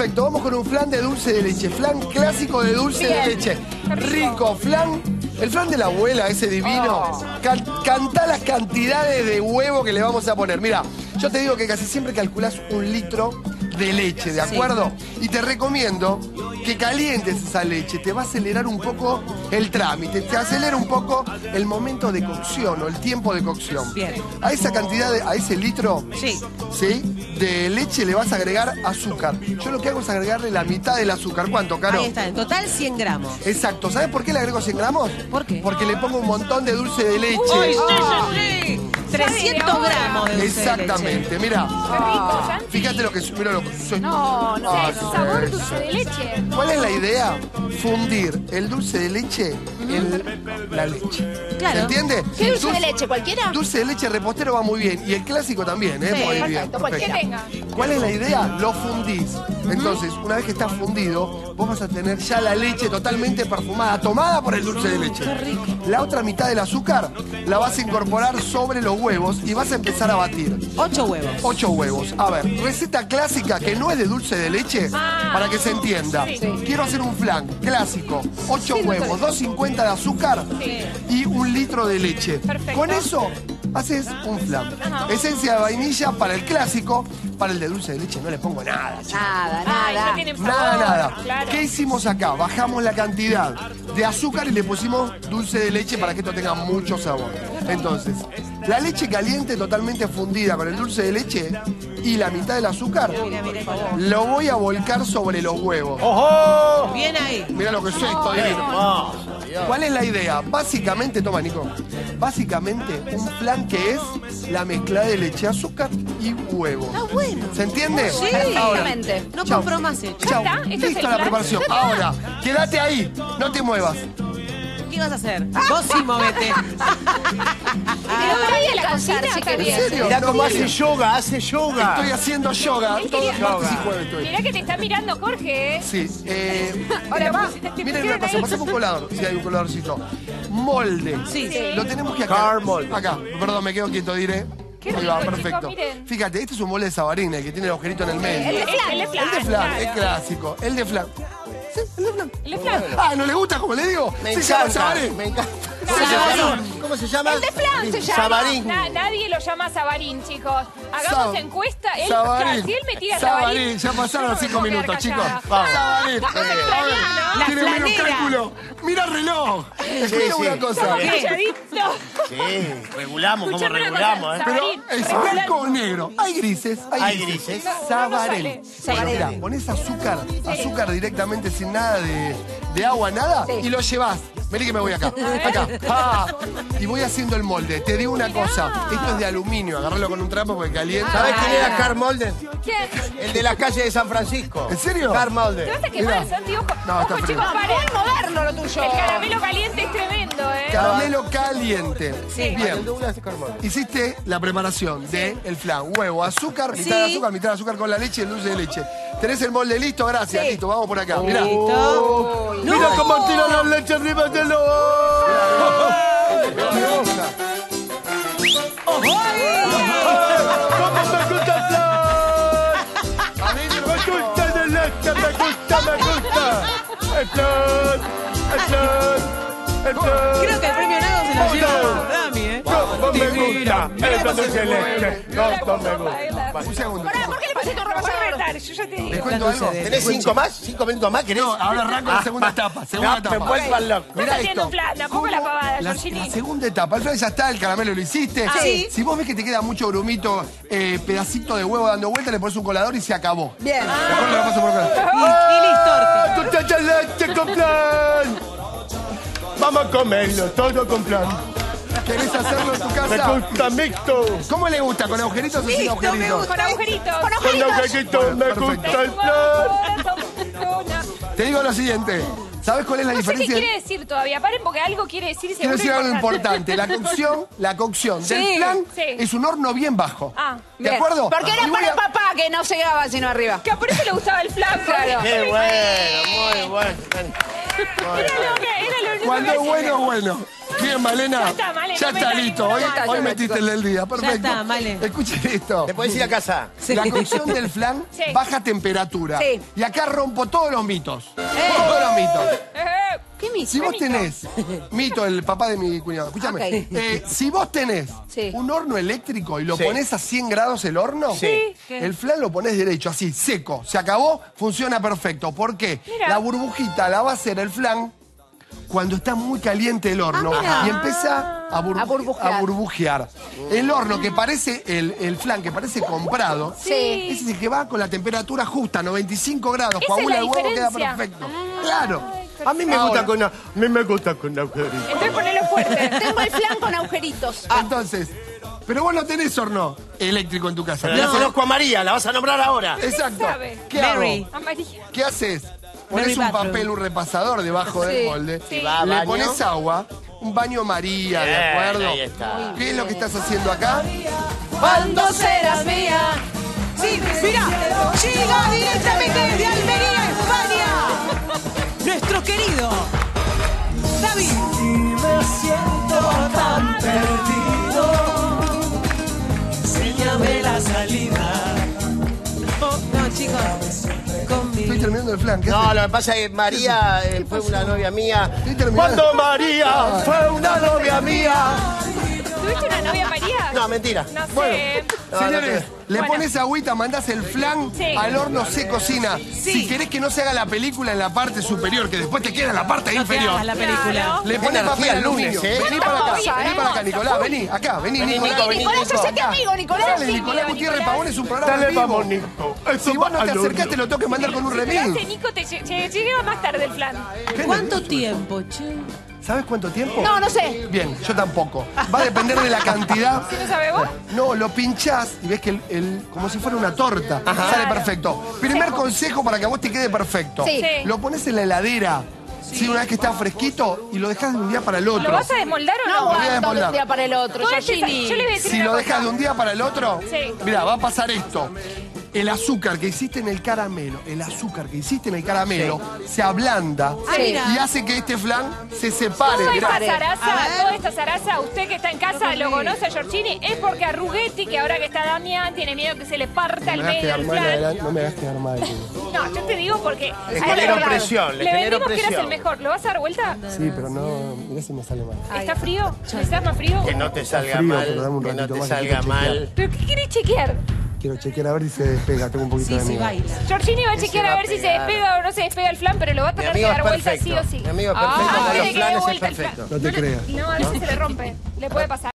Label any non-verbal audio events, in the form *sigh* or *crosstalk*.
Perfecto, vamos con un flan de dulce de leche. Flan clásico de dulce de leche. Rico, flan. El flan de la abuela, ese divino. Can- cantá las cantidades de huevo que le vamos a poner. Mira, yo te digo que casi siempre calculás un litro de leche, ¿de acuerdo? Y te recomiendo que calientes esa leche. Te va a acelerar un poco el trámite. Te acelera un poco el momento de cocción o el tiempo de cocción. Bien. A esa cantidad, de- a ese litro, Sí. ¿sí? De leche le vas a agregar azúcar. Yo lo que hago es agregarle la mitad del azúcar. ¿Cuánto, Caro? Ahí está, en total 100 gramos. Exacto. ¿Sabes por qué le agrego 100 gramos? ¿Por qué? Porque le pongo un montón de dulce de leche. ¡Uy, sí, sí, sí! 300 gramos de dulce de leche. Exactamente, mira. Fíjate lo que es. Mira lo que. No, no, Ah, sabor dulce de leche. ¿Cuál es la idea? Fundir el dulce de leche la leche. Claro. ¿Se entiende? ¿Qué dulce de leche? ¿Cualquiera? Dulce de leche repostero va muy bien. Y el clásico también, ¿eh? Sí, muy bien. perfecto, perfecto. ¿Cuál es la idea? Lo fundís. Entonces, una vez que está fundido, vos vas a tener ya la leche totalmente perfumada, tomada por el dulce de leche. La otra mitad del azúcar la vas a incorporar sobre los huevos y vas a empezar a batir. 8 huevos. Ocho huevos. A ver, receta clásica que no es de dulce de leche, Ah. para que se entienda. Sí. Quiero hacer un flan clásico, ocho huevos, 250 de azúcar Sí. y un litro de leche. Perfecto. Con eso haces un flan. Ajá. Esencia de vainilla para el clásico, para el de dulce de leche no le pongo nada. chicos. Nada, Ay, no nada. Nada, nada. Claro. ¿Qué hicimos acá? Bajamos la cantidad de azúcar y le pusimos dulce de leche para que esto tenga mucho sabor. Entonces, la leche caliente totalmente fundida con el dulce de leche y la mitad del azúcar, Mira, mira, mira. lo voy a volcar sobre los huevos. ¡Ojo! Bien ahí. Mira lo que soy, esto divino. ¿Cuál es la idea? Básicamente, toma Nico, básicamente un flan que es la mezcla de leche, azúcar y huevo. Está bueno. ¿Se entiende? Sí. Perfectamente. No Chau. compro más hecho. Chau. está? ¿Este es Listo el la plan? preparación. Ahora, quédate ahí, no te muevas. ¿Qué vas a hacer? Vos sí movete. Pero para ir a la cocina, si está querés. bien. serio? Mirá No, cómo hace yoga, hace yoga. Estoy haciendo yoga Él todos quería- martes y jueves estoy. Mirá que te está mirando Jorge, ¿eh? Sí, eh, *laughs* Ahora va. miren una cosa, pasamos un colador, si hay un coladorcito. Molde. Sí, sí. Lo tenemos que acá. Car molde. Acá, perdón, me quedo quieto, diré. Qué Ahí va, rico, perfecto. chicos, miren. Fíjate, este es un molde de sabarina, el que tiene el agujerito en el medio. El de flan. El de flan, El de flan, claro. es clásico. El de flan. Sí, el. El. Ah, ¿no le gusta como le digo? Me encanta, sabarín. me encanta. ¿Cómo se llama? El de flan se llama. Sabarín. Na- nadie lo llama Sabarín, chicos. Hagamos Sab- encuesta. Él, Sabarín. claro, si él me tira Sabarín. Sabarín, ya pasaron yo los no cinco me puedo minutos, quedar chicos. callada. Vamos. Sabarín. La Tiene menos flanera. cálculo. Mira el reloj. Escucha sí. una cosa. ¿Qué? Calladito. Sí, regulamos, ¿cómo Escuchame una regulamos, cosa, eh? Pero Sabarín. es blanco o negro. Hay grises. Hay, Hay grises. Sabarel. Bueno, mirá, pones azúcar, azúcar directamente sin nada de, de agua, nada, y lo llevas. Vení que me voy acá. Acá. *laughs* Ah, y voy haciendo el molde. Te digo una cosa. Esto es de aluminio. Agarralo con un trapo porque calienta. ¿Sabes quién era Carl Molden? ¿Quién? El de la calle de San Francisco. ¿En serio? Carl Te Molden. vas a quemar. Santi, ojo. No, está ojo, frío. chicos, paren. Muy moderno lo tuyo. El caramelo caliente es tremendo, ¿eh? Caramelo caliente. Sí. Bien. Hiciste la preparación de el flan, huevo, azúcar, mitad de Sí. azúcar, mitad de azúcar con la leche y el dulce de leche. ¿Tenés el molde listo? Gracias, listo, vamos por acá. Mirá. Listo. Mira cómo tira la leche arriba de los... ¡Cómo *laughs* me gusta el flan! Me gusta de leche, me gusta, me gusta. El flan, el flan. Creo que el premio Nago se lo lleva Dami, ¿eh? ¿Cómo me gusta? Dulce de leche. ¿Cómo me gusta? Un segundo. ¿por qué le pusiste un Ah, retar? Yo ya te digo. ¿Les cuento algo? de- ¿Tenés cinco más? ¿Cinco minutos más? ¿Querés? No, ahora arranco la segunda etapa. Segunda Me etapa. vuelvan loco. Estás Mirá haciendo esto. un plan, tampoco la pavada, La, Georgini. la segunda etapa, el flan ya está, el caramelo lo hiciste. Sí. Si vos ves que te queda mucho grumito, eh, pedacito de huevo dando vuelta, le pones un colador y se acabó. Bien. Después lo paso por acá. Y, y listo, Vamos a comerlo todo con flan. ¿Querés hacerlo en tu Me casa? gusta mixto. ¿Cómo le gusta? ¿Con agujeritos o sin Listo, me agujeritos? gusta. Con agujeritos. Con agujeritos me Perfecto. gusta el flan. Te digo lo siguiente. ¿Sabes cuál es la No sé qué diferencia? quiere decir todavía. Paren porque algo quiere decir Quiero decir algo importante. La cocción, la cocción del Sí, sí. es un horno bien bajo. Ah, ¿De Bien. acuerdo? Porque era voy para a- papá que no llegaba sino arriba. Que por eso le gustaba el flan. Claro. Qué bueno, muy bueno. Era lo que, era lo único Cuando es bueno, es bueno. Bien. Malena. Ya está, Malena, Ya está listo. ninguna Hoy, más. metiste el del día. Perfecto. está, Male. Escuchen esto. Te puedes ir a casa. La cocción del flan, Sí. baja temperatura. Sí. Y acá rompo todos los mitos. Todos los mitos. Eh, ¿Qué me Si vos tenés, Mito, el papá de mi cuñado, escúchame. Ok. Eh, si vos tenés Sí. un horno eléctrico y lo Sí. ponés a 100 grados el horno, Sí. el flan lo ponés derecho, así, seco. Se acabó, funciona perfecto. ¿Por qué? Mira. La burbujita la va a hacer el flan cuando está muy caliente el horno Ah, mira. y empieza a, burbu- A burbujear. a burbujear. El horno que parece, el, el flan que parece comprado, Sí. ese es el que va con la temperatura justa, 95 grados, Esa es coagula la el huevo, queda diferencia. perfecto. Claro. A mí me Ahora. gusta con a mí me gusta con agujerito. Entonces ponelo fuerte. Tengo el flan con agujeritos. Entonces, pero vos no tenés horno eléctrico en tu casa. Pero ¿tenés la conozco a María, la vas a nombrar ahora. Exacto. sabe? ¿Qué Mary. hago? Amarilla. ¿Qué haces? Pones un Bathroom. papel, un repasador debajo del Sí. molde. Sí. Va, Le baño. pones agua, un baño María, ¿de Bien, acuerdo? ahí está. ¿Qué es lo que estás haciendo acá? ¿Cuándo serás mía? Sí, mira, llega directamente desde Almería, España. Nuestro querido David. me siento tan perdido. Enséñame la salida. Terminando el flan. ¿qué No, lo que pasa es que María eh, fue una novia mía. Estoy terminando. Cuando María fue una novia mía. ¿Tuviste una novia María? No, mentira. No sé. Bueno, No, señores, no le Bueno. pones agüita, mandás el flan, Sí. al horno se cocina. Si querés que no se haga la película en la parte superior, que después te queda en la parte inferior. hagas la película. Le pones energía papel el lunes, aluminio. ¿eh? Vení para acá, vení para acá, Nicolás, vení, acá, vení, Vení, Nicolás. Nico, vení, Nicolás, Nico. hacete amigo, Nicolás. Dale, Sí, Nicolás Nico, Gutiérrez Nicolás. Pavón es un programa Dale, vivo. vamos, Nico. Si vos no te acercás, te lo tengo que mandar con un remil. ese Nico te lle- lle- llega más tarde el flan. ¿Qué ¿Cuánto tiempo, che? ¿Sabes cuánto tiempo? No, no sé. Bien, yo tampoco. Va a depender de la *laughs* cantidad. ¿No sabes vos? No, lo pinchás y ves que el, el- como si fuera una torta. Sale Claro. perfecto. Primer consejo para que a vos te quede perfecto. Sí. Sí. Lo pones en la heladera. Sí. una vez que está fresquito y lo dejas de un día para el otro. ¿Lo vas a desmoldar o No no? voy a aguanto de desmoldar. un día para el otro, Todo este- yo le voy a decir Si una lo cosa. dejas de un día para el otro, Sí. mira, va a pasar esto. El azúcar que hiciste en el caramelo, el azúcar que hiciste en el caramelo, se ablanda Sí. y hace que este flan se separe. Toda mirá. esta zaraza, toda esta zaraza, usted que está en casa lo conoce a Giorgini, es porque a Rugetti, que ahora que está Damián, tiene miedo que se le parta el No me hagas medio quedar del mal, adelante, no me hagas quedar mal. No, yo te digo porque... Le genero le- presión, le Le genero vendimos que eras presión. el mejor. ¿Lo vas a dar vuelta? Sí, pero no, mirá si me sale mal. ¿Está frío? ¿Necesitas más frío? Que no te salga frío, mal. pero dame un Que no ratito te más que salga quiero mal. ¿Pero qué querés chequear? Quiero chequear a ver si se despega, tengo un poquito Sí, de sí, miedo. baila. Giorgini va a chequear va a ver si se despega o no se despega el flan, pero lo va a tener que dar vuelta sí perfecto. o sí. Mi amigo perfecto, Ah, con los quiere que dé flanes es vuelta el flan. perfecto. No te creas. No, a veces se le rompe. Le puede pasar.